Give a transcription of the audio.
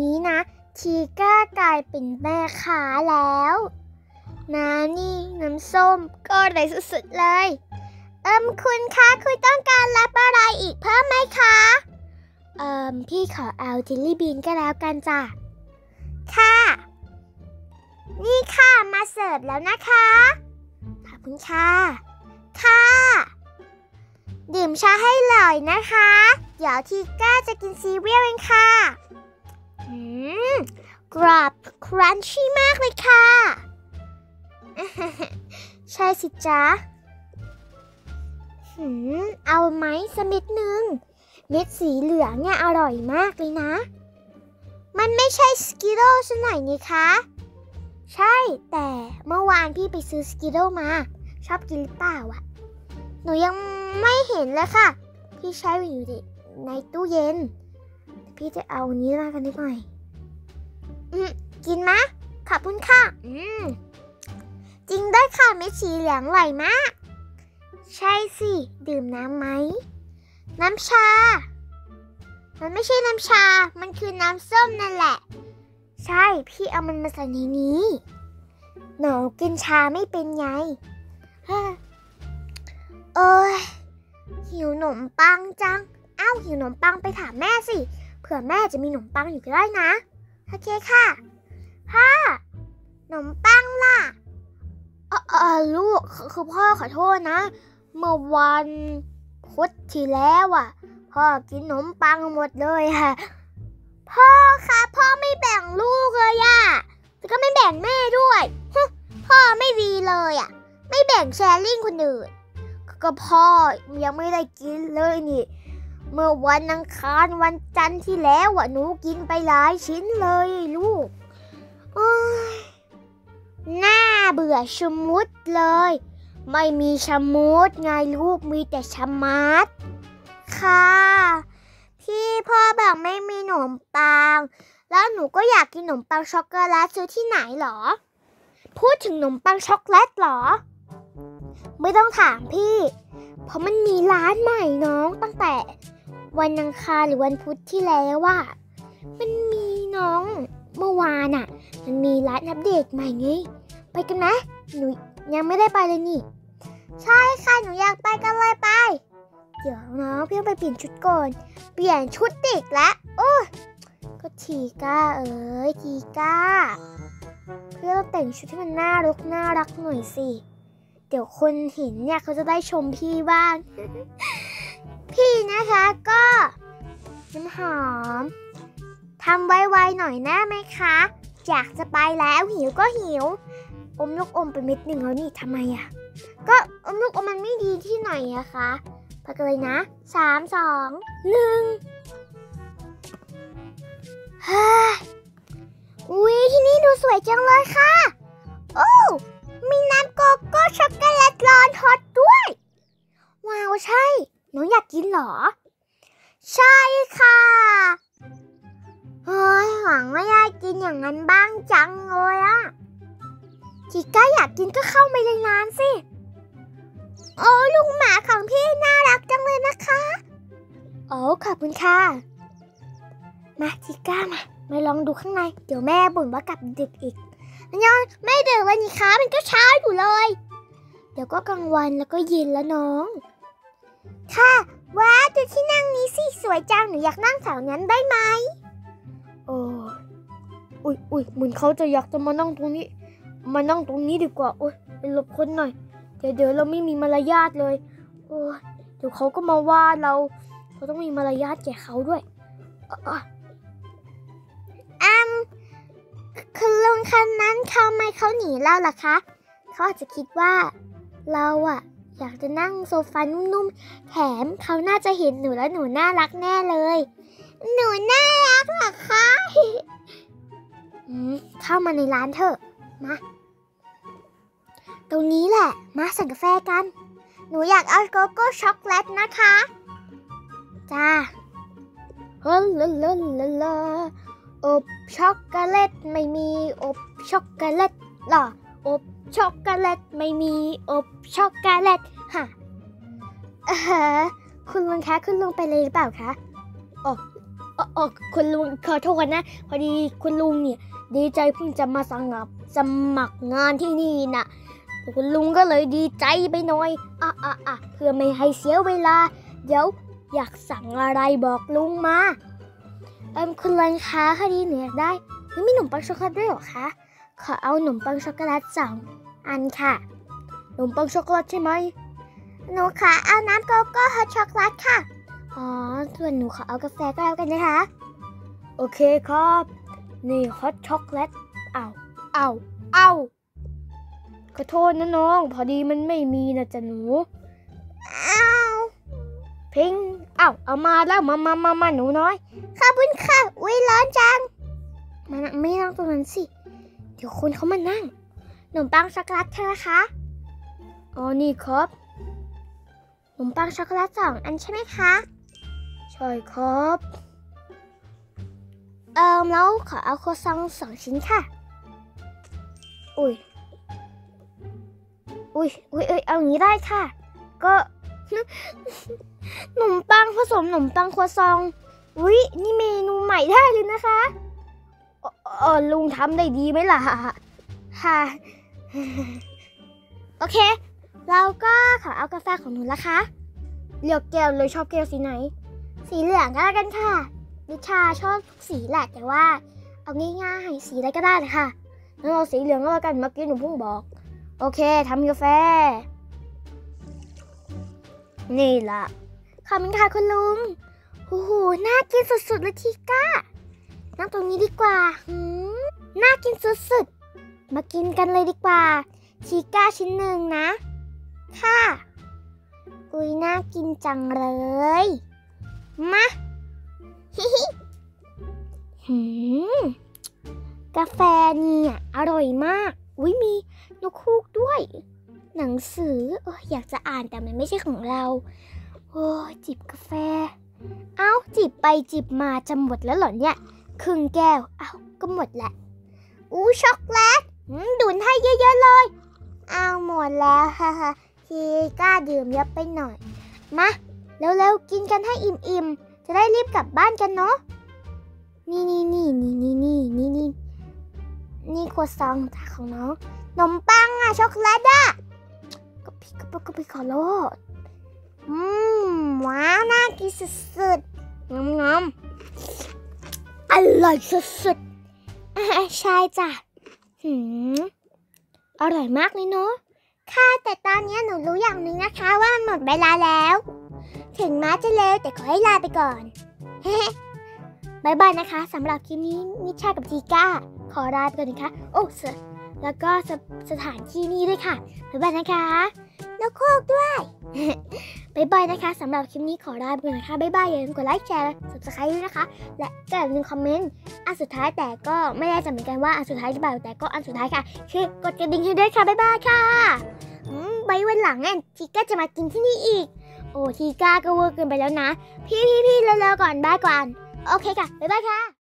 นี้นะ ทีก้ากลายเป็นแม่ค้าแล้วนานี่น้ำส้มก็อร่อยสุดๆเลย เอิมคุณคะคุณต้องการรับอะไรอีกเพิ่มไหมคะ เอิมพี่ขอเอาจิลลี่บีนก็แล้วกันจ้ะ ค่ะ นี่ค่ะมาเสิร์ฟแล้วนะคะ ขอบคุณค่ะ ค่ะ ดื่มชาให้หน่อยนะคะ เดี๋ยวทีก้าจะกินซีเรียลเองค่ะ กรอบครันชี่มากเลยค่ะ ใช่สิจ๊ะหืมเอาไหมสักเม็ดหนึ่งเม็ดสีเหลืองเนี่ยอร่อยมากเลยนะ มันไม่ใช่สกิโ l ซะหน่อยนี่คะ ใช่แต่เมื่อวานพี่ไปซื้อสกิโ l มา ชอบกินหรือเปล่าอะหนูยังไม่เห็นเลยค่ะ พี่ใช้อยู่ดิในตู้เย็น พี่จะเอาอันนี้มากันนิดหน่อย อืมกินมะขอบคุณค่ะ อืม จริงด้วยค่ะเม็ดสีเหลืองอร่อยมาก ใช่สิ ดื่มน้ำไหม น้ำชา มันไม่ใช่น้ำชา มันคือน้ำส้มนั่นแหละ ใช่ พี่เอามันมาใส่ในนี้ หนูกินชาไม่เป็นไงเฮ้อเอ้ยหิวขนมปังจัง เอ้าหิวขนมปังไปถามแม่สิ เผื่อแม่จะมีขนมปังอยู่ก็ได้นะโอ เคค่ะพ่อขนมปังล่ะเออลูกคือพ่อขอโทษนะ เมื่อวันพุธที่แล้วอะ พ่อกินขนมปังหมดเลยค่ะ พ่อคะพ่อไม่แบ่งลูกเลยอะแล้วก็ไม่แบ่งแม่ด้วยพ่อไม่ดีเลยอะไม่แบ่งแชร์ลิงคนอื่นก็พ่อยังไม่ได้กินเลยนี่ เมื่อวันอังคารวันจันทร์ที่แล้วอะหนูกินไปหลายชิ้นเลยลูกอ้ยน่าเบื่อชะมุดเลย ไม่มีชะมุดไงลูกมีแต่ชะมัด ค่ะ พี่พ่อบอกไม่มีขนมปัง แล้วหนูก็อยากกินขนมปังช็อกโกแลตซื้อที่ไหนหรอ พูดถึงขนมปังช็อกโกแลตหรอ ไม่ต้องถามพี่ เพราะมันมีร้านใหม่น้องตั้งแต่ วันอังคารหรือวันพุธที่แล้วว่า มันมีน้องเมื่อวานอะ่ะมันมีร้านอัปเดตใหม่ไง ไปกันไหมหนูยังไม่ได้ไปเลยนี่ ใช่ค่ะหนูอยากไปกันเลยไป เดี๋ยวน้องพี่องไปเปลี่ยนชุดก่อน เปลี่ยนชุดเด็กแล้วโอ้ก็ทีก้าเอ้ยทีก้า เพื่อต้องแต่งชุดที่มันน่ารักน่ารักหน่อยสิ เดี๋ยวคนเห็นเนี่ยเขาจะได้ชมพี่บ้าง พี่นะคะก็น้ำหอมทำไวๆหน่อยนะไหมคะ อยากจะไปแล้วหิวก็หิว อมลูกอมไปเม็ดหนึ่งแล้วนี่ทำไมอะก็อมลูกอมมันไม่ดีที่ไหนอะคะไปกันเลยนะสามสองหนึ่งฮ้ยอุ้ยที่นี่ดูสวยจังเลยค่ะ โอ้มีน้ำโกโก้ช็อกโกแลตร้อนฮอตด้วย ว้าวใช่ หนูอยากกินเหรอ ใช่ค่ะเฮ้ยหวังว่าอยากกินอย่างนั้นบ้างจังเลยอะจิก้าอยากกินก็เข้าไปในร้านสิ โอ้ลุงหมาของพี่น่ารักจังเลยนะคะโอ้ขอบคุณค่ะ มาจิก้ามามาลองดูข้างใน เดี๋ยวแม่บ่นว่ากลับดึกอีกยังไม่ดึกวันนี้คะมันก็เช้าอยู่เลย เดี๋ยวก็กลางวันแล้วก็เย็นแล้วน้อง ค่ะ ว้าวดูที่นั่งนี้สิสวยจังหนูอยากนั่งแถวนั้นได้ไหมโอ้อุ้ยอุ้ยเหมือนเขาจะอยากจะมานั่งตรงนี้ มานั่งตรงนี้ดีกว่าโอ้ยไปหลบคนหน่อย เดี๋ยวเดี๋ยวเราไม่มีมารยาทเลย โอ้ยเดี๋ยวเขาก็มาว่าเรา เราต้องมีมารยาทแก่เขาด้วยอะอืมคุณลุงคันนั้นเขาไม่เขาหนีเราล่ะคะ เขาอาจจะคิดว่าเราอะ อยากจะนั่งโซฟานุ่มๆ แถมเขาน่าจะเห็นหนูแล้วหนูน่ารักแน่เลย หนูน่ารักหรอคะเข้ามาในร้านเถอะ มา ตรงนี้แหละ มาสั่งกาแฟกัน หนูอยากเอาโกโก้ช็อกโกแลตนะคะ จ้าฮ้ลลลลลอบช็อกโกแลตไม่มี hot chocolate หรอ ช็อกโกแลตไม่มี hot chocolate ฮะเออคุณลุงคะคุณลุงไปเลยหรือเปล่าคะอ๋อเออเออคุณลุงขอโทษนะ พอดีคุณลุงเนี่ย ดีใจเพิ่งจะมาสงับสมัครงานที่นี่น่ะคุณลุงก็เลยดีใจไปหน่อยอะอะอะเพื่อไม่ให้เสียเวลา เดี๋ยวอยากสั่งอะไรบอกลุงมาเอิ่มคุณลุงคะพอดีหนูอยากได้เฮ้ยมีขนมปังช็อกโกแลตด้วยเหรอคะ ขอเอาขนมปังช็อกโกแลตสอง อันค่ะขนมปังช็อกโกแลตใช่ไหมหนูขอเอาน้ำโกโก้ hot chocolate ค่ะ อ๋อ ส่วนหนูขอเอากาแฟก็แล้วกันนะคะ โอเคครับ นี่ hot chocolate เอาเอาเอาขอโทษนะน้อง พอดีมันไม่มีนะจ๊ะหนูอ้าวพิงเอาเอามาแล้วมามามามาหนูน้อยขอบคุณค่ะ อุ้ยร้อนจัง มานั่งไม่นั่งตรงนั้นสิ เดี๋ยวคนเขามานั่งข นมปังช็อกโกแลตใช่ไหมคะ อ๋อ นี่ครับขนมปังช็อกโกแลตสองอันใช่ไหมคะ ใช่ครับ เอิมแล้วขอเอาโครัวซองสองชิ้นค่ะ อุ้ย อุ้ยอุ้ยเอ้ยเอางี้ได้ค่ะ ก็ขนมปังผสมขนมปังครัวซอง อุ้ยนี่เมนูใหม่ได้เลยนะคะออเออลุงทำได้ดีไหมล่ะค่ะ โอเค เราก็ขอเอากาแฟของหนูละคะเลือกแก้วเลยชอบแก้วสีไหน สีเหลืองก็แล้วกันค่ะดิชาชอบทุกสีแหละแต่ว่า เอาง่ายๆสีอะไรก็ได้เลยค่ะงั้นเอาสีเหลืองก็แล้วกันเมื่อกี้หนูเพิ่งบอก โอเคทำกาแฟ นี่ละขอบคุณค่ะคุณลุงโอ้โหน่ากินสุดๆเลยทีก้านั่งตรงนี้ดีกว่าหืมน่ากินสุดๆ มากินกันเลยดีกว่าทีก้าชิ้นหนึ่งนะ ค่ะ อุ้ยน่ากินจังเลย มาฮิฮิหืมกาแฟเนี่ยอร่อยมาก อุ้ยมีนกคูกด้วย หนังสือเอออยากจะอ่านแต่มันไม่ใช่ของเรา โอ้จิบกาแฟ เอาจิบไปจิบมาจะหมดแล้วเหรอเนี่ย ครึ่งแก้ว เอาก็หมดแหละอู้ช็อกโกแลต ดุนให้เยอะๆเลย เอาหมดแล้วฮ่าฮ่าทีกล้าดื่มเยอะไปหน่อย มาเร็วๆกินกันให้อิ่มๆ จะได้รีบกลับบ้านกันเนาะ นี่นี่นี่นี่นี่นี่นี่นี่นี่ครัวซองจ้าของน้องขนมปังอะช็อกโกแลตอะก็พี่ก็พี่ก็พี่ขอโทษอืมว้าวน่ากินสุดๆงำงำอร่อยสุดๆอาใช่จ้ะ หืมอร่อยมากเลยเนาะค่ะแต่ตอนนี้หนูรู้อย่างหนึ่งนะคะว่าหมดเวลาแล้ว ถึงม้าจะเร็วแต่ขอให้ลาไปก่อนบายบายนะคะสำหรับคลิปนี้มิชากับจีก้า ขอลาไปก่อนนะคะ โอ้เสแล้วก็สสถานที่นี้ด้วยค่ะบายบายนะคะนกโคกด้วย บายบายนะคะสำหรับคลิปนี้ขอลาไปก่อนนะคะบายบายอย่าลืมกดไลค์แชร์ subscribe ด้วยนะคะ และก็อย่าลืมคอมเมนต์อันสุดท้ายแต่ก็ไม่ได้จเหมือนกันว่าอันสุดท้ายหรือเปล่าแต่ก็อันสุดท้ายค่ะ คือกดกระดิ่งให้ด้วยค่ะบายบายค่ะไว้วันหลังอะทีก้าจะมากินที่นี่อีก โอ้ทีก้าก็เวอร์เกินไปแล้วนะ พี่พี่พี่เร็วๆก่อนบายก่อนโอเคค่ะบ๊ายบายค่ะ